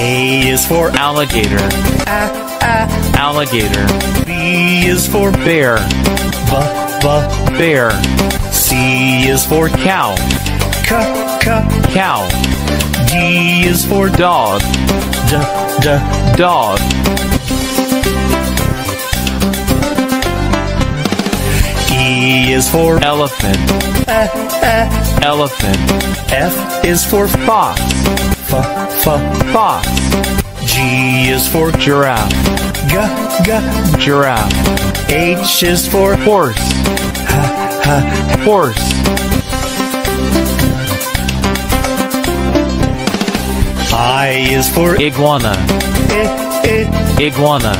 A is for alligator, a, a. alligator, B is for bear, b, b. bear, C is for cow, c, c. cow, D is for dog, d, d. dog, E is for elephant, uh, uh. elephant, F is for fox, f, f. fox, G is for giraffe, g. G giraffe, H is for horse, horse, I is for iguana, I. I, iguana,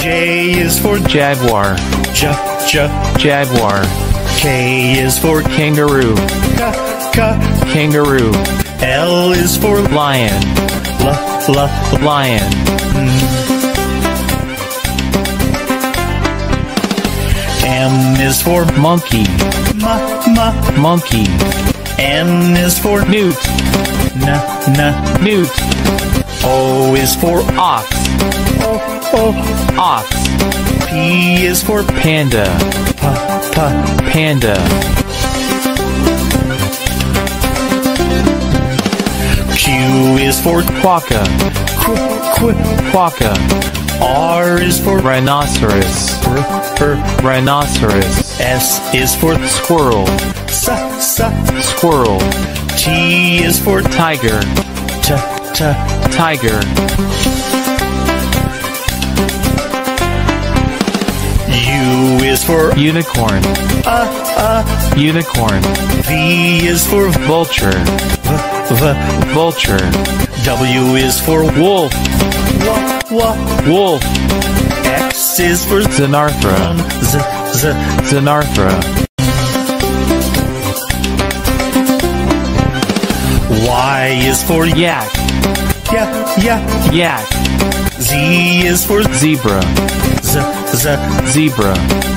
J is for jaguar, j. j jaguar, K is for kangaroo. k, k. kangaroo, L is for lion, l. lion, M is for monkey, ma, ma. monkey, N is for newt, n. newt, O is for ox, o, o. ox, P is for panda, p. panda, for quokka, qu, qu. quokka, R is for rhinoceros, r. rhinoceros, S is for squirrel, s, s. squirrel, T is for tiger, t, t. tiger, U is for unicorn, uh, uh. unicorn, V is for vulture, v. vulture, W is for wolf, wolf, X is for Xenarthra, z, z. Xenarthra, Y is for yak, yeah, yeah. yak, Z is for zebra, z, z. zebra,